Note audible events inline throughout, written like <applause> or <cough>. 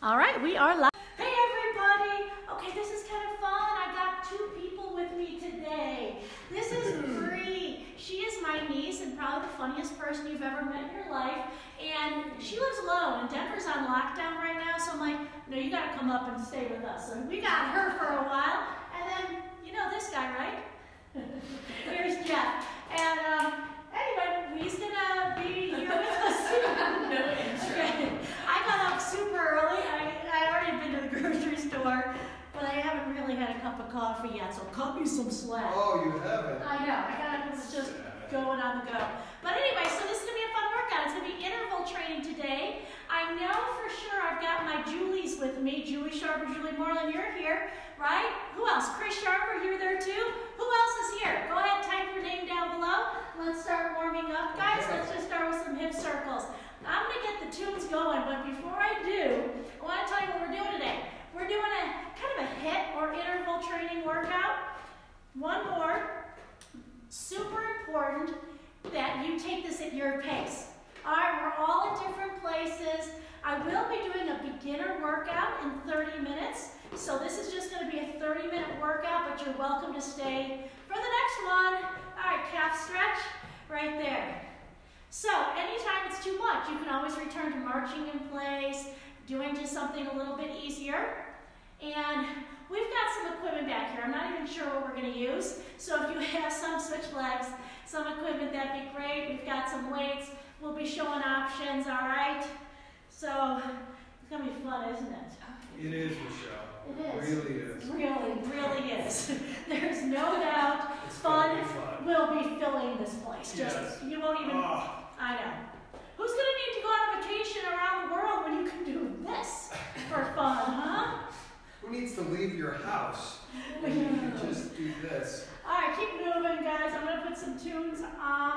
All right, we are live. Hey everybody! Okay, this is kind of fun. I got two people with me today. This is <laughs> Bree. She is my niece and probably the funniest person you've ever met in your life. And she lives alone, and Denver's on lockdown right now, so I'm like, no, you gotta come up and stay with us. So we got her for a while, and then, you know this guy, right? <laughs> Here's Jeff. And um, anyway, he's gonna be here with us. No intro. Okay. I got up super early. I, I already been to the grocery store, but I haven't really had a cup of coffee yet, so cut me some slack. Oh, you haven't? I know, I got it's just going on the go. But anyway, so this is gonna be a fun workout. It's gonna be interval training today. I know for sure I've got my Julies with me. Julie Sharper, Julie Moreland, you're here, right? Who else? Chris Sharper, you're there too? Who else is here? Go ahead, type your name down below. Let's start warming up, guys. Let's just start with some hip circles. I'm gonna get the tunes going, but before I do, I wanna tell you what we're doing today. We're doing a kind of a HIIT or interval training workout. One more, super important that you take this at your pace. All right, we're all at different places. I will be doing a beginner workout in 30 minutes. So this is just gonna be a 30 minute workout, but you're welcome to stay for the next one. All right, calf stretch right there. So anytime it's too much, you can always return to marching in place, doing just something a little bit easier. And we've got some equipment back here. I'm not even sure what we're gonna use. So if you <laughs> have some switch legs, some equipment, that'd be great. We've got some weights. We'll be showing options, all right? So it's gonna be fun, isn't it? It is, Michelle. It is. Really is. Really, really is. <laughs> There's no doubt It's fun fun. will be filling this place. Just Yes. you won't even Oh, I know. Who's gonna need to go on vacation around the world when you can do this for fun, huh? who needs to leave your house? when You can just do this. All right, keep moving, guys. I'm gonna put some tunes on.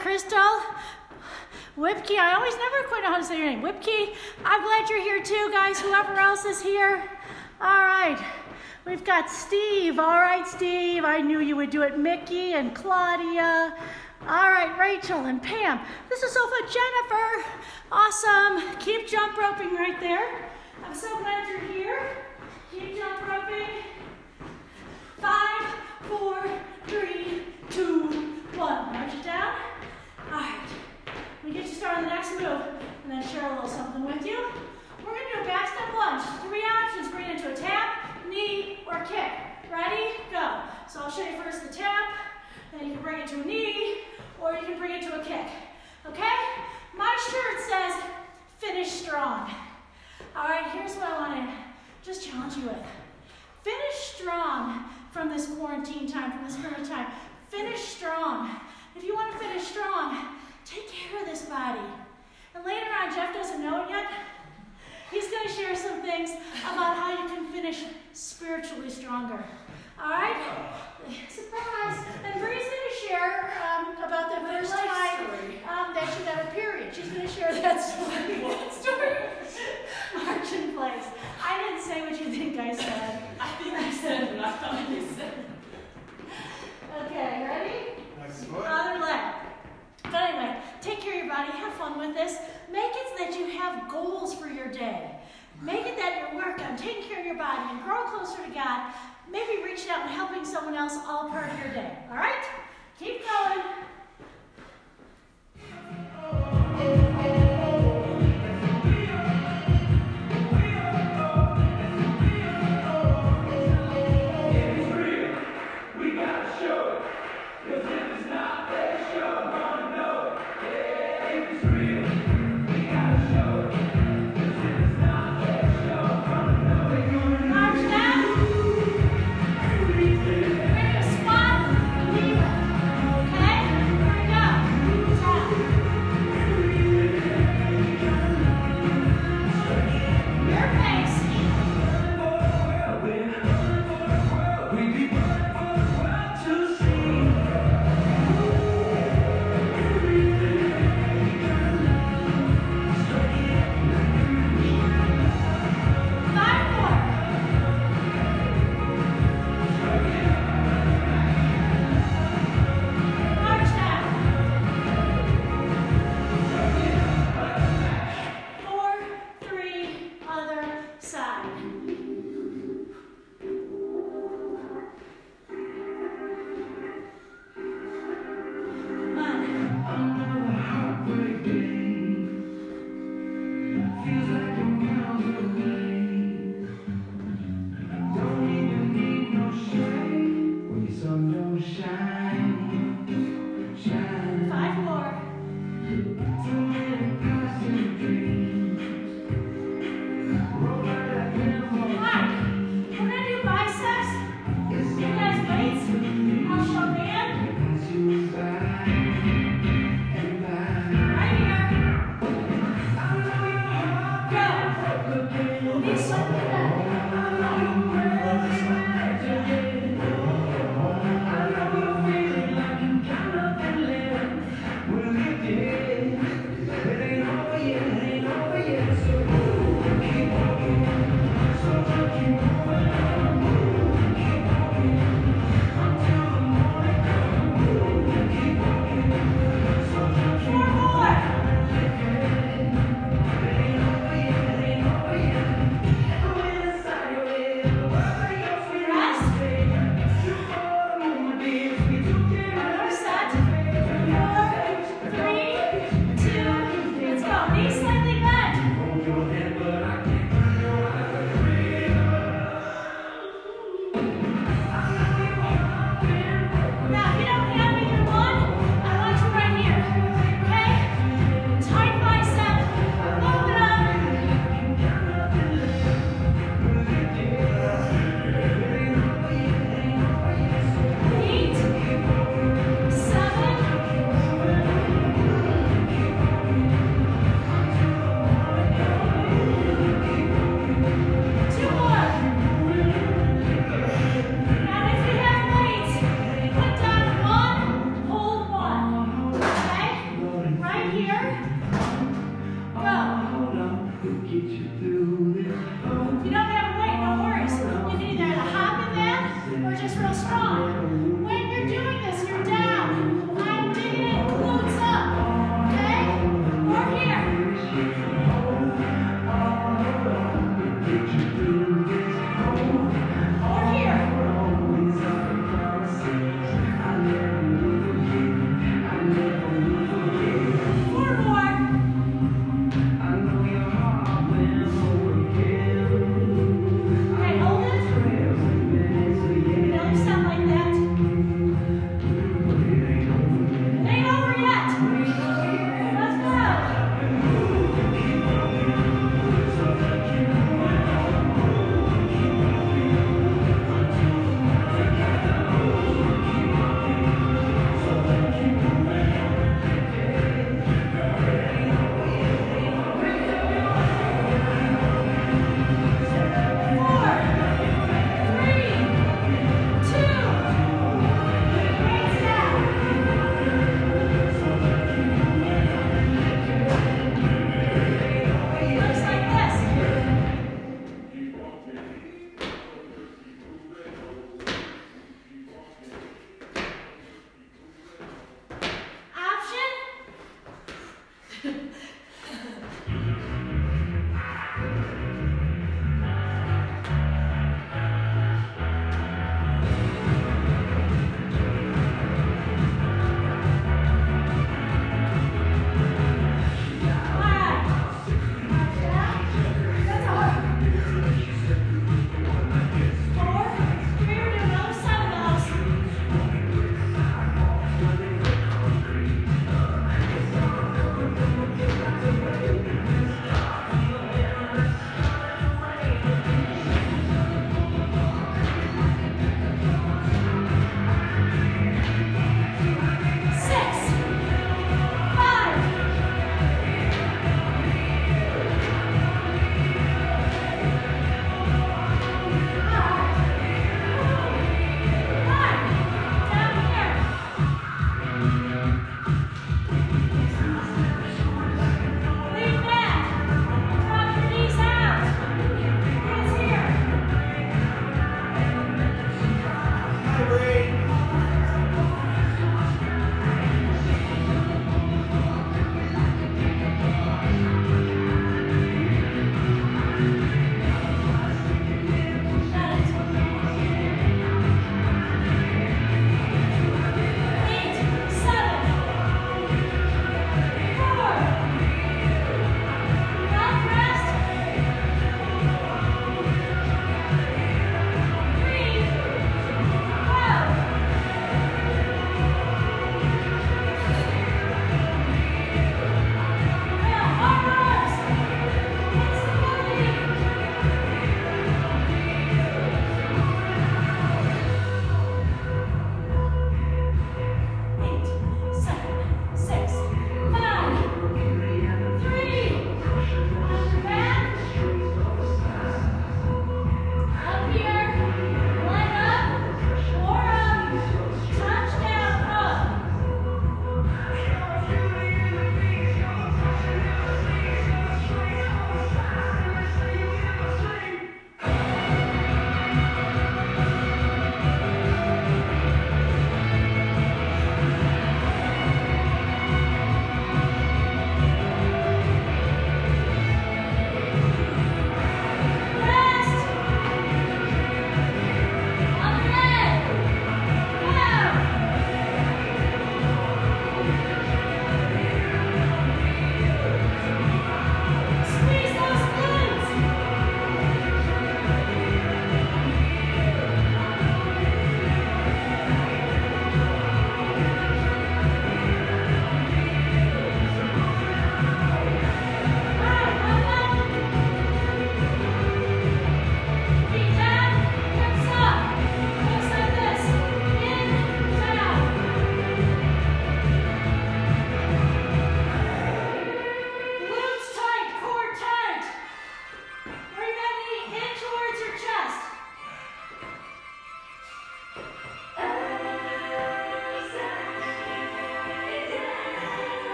Crystal. Whipkey, I always never quite know how to say your name. Whipkey, I'm glad you're here too, guys. Whoever else is here. All right. We've got Steve. All right, Steve. I knew you would do it. Mickey and Claudia. All right, Rachel and Pam. This is so fun. Jennifer. Awesome. Keep jump roping right there. I'm so glad you're here. Keep jump roping. Five, four, three, two, one. March it down. All right. We get you started on the next move and then share a little something with you. We're going to do a back step lunge. Three options. Bring it into a tap, knee, or kick. Ready? Go. So I'll show you first the tap, then you can bring it to a knee, or you can bring it to a kick. Okay? My shirt says finish strong. All right, here's what I want to just challenge you with. Finish strong from this quarantine time, from this current time. Finish strong. If you want to finish strong, take care of this body. And later on, Jeff doesn't know it yet. He's going to share some things about how you can finish spiritually stronger. All right? Surprise! And Bree's going to share um, about the first time um, that she got a period. She's going to share that story. <laughs> Story? March in place. I didn't say what you think I said. I think I said what I thought you said. Okay, ready? Next foot. Other leg. But anyway, take care of your body. Have fun with this. Make it that you have goals for your day. Make it that you're working on taking care of your body and growing closer to God. Maybe reaching out and helping someone else all part of your day. All right? Keep going.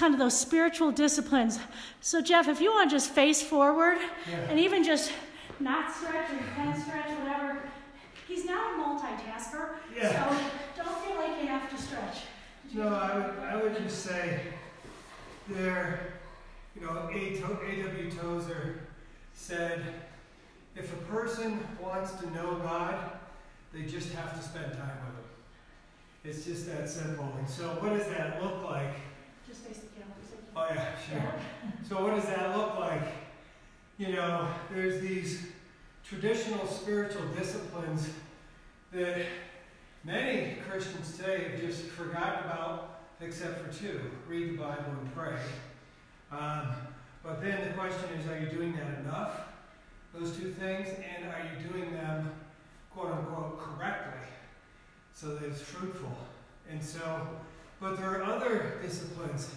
Kind of those spiritual disciplines. So, Jeff, if you want to just face forward Yeah. and even just not stretch or can stretch, whatever, he's now a multitasker. Yeah. So, don't feel like you have to stretch. No, I would, I would just say there, you know, A.W. Tozer said, if a person wants to know God, they just have to spend time with Him. It's just that simple. And so, what does that look like? Just face the camera. so you Oh, yeah, sure. So, what does that look like? You know, there's these traditional spiritual disciplines that many Christians today have just forgotten about, except for two read the Bible and pray. Um, but then the question is are you doing that enough? Those two things, and are you doing them, quote unquote, correctly so that it's fruitful? And so, but there are other disciplines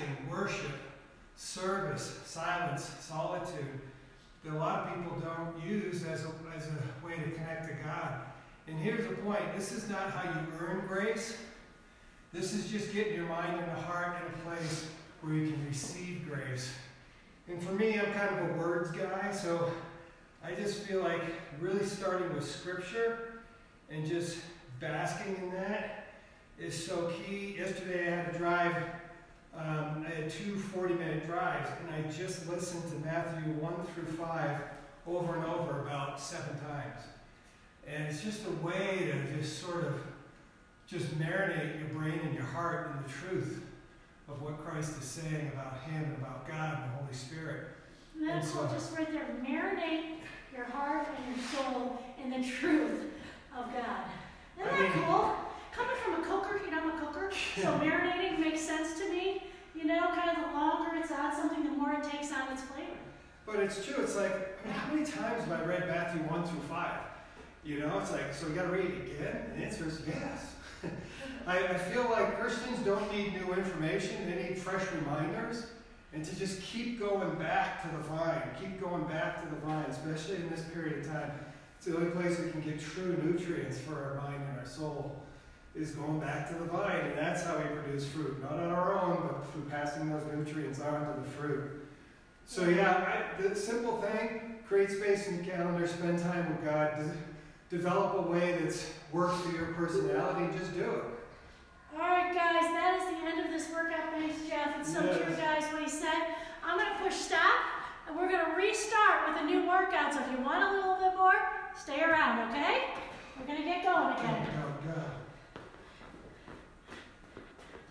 fasting, worship, service, silence, solitude, that a lot of people don't use as a, as a way to connect to God. And here's the point this is not how you earn grace. This is just getting your mind and the heart in a place where you can receive grace. And for me, I'm kind of a words guy, so I just feel like really starting with Scripture and just basking in that is so key. Yesterday I had to drive, um, I had two 40 minute drives, and I just listened to Matthew 1 through 5 over and over about seven times. And it's just a way to just sort of just marinate your brain and your heart in the truth of what Christ is saying about Him and about God and the Holy Spirit. And that's And cool, just right there. Marinate your heart and your soul in the truth of God. Isn't I that mean- cool? Coming from a cooker, you know, I'm a cooker, <laughs> so marinating makes sense to me. You know, kind of the longer it's on something, the more it takes on its flavor. But it's true. It's like, I mean, how many times have I read Matthew 1 through 5? You know, it's like, so we got to read it again? And the answer is yes. <laughs> I, I feel like Christians don't need new information, they need fresh reminders. And to just keep going back to the vine, keep going back to the vine, especially in this period of time. It's the only place we can get true nutrients for our mind and our soul is going back to the vine. And that's how we produce fruit. Not on our own, but through passing those nutrients on to the fruit. So yeah, I, the simple thing, create space in your calendar, spend time with God, de- develop a way that works for your personality, and just do it. All right, guys, that is the end of this workout. Thanks, Jeff. It's so Yes. true, guys, what he said. I'm going to push stop, and we're going to restart with a new workout. So if you want a little bit more, stay around, okay? We're going to get going again. Oh.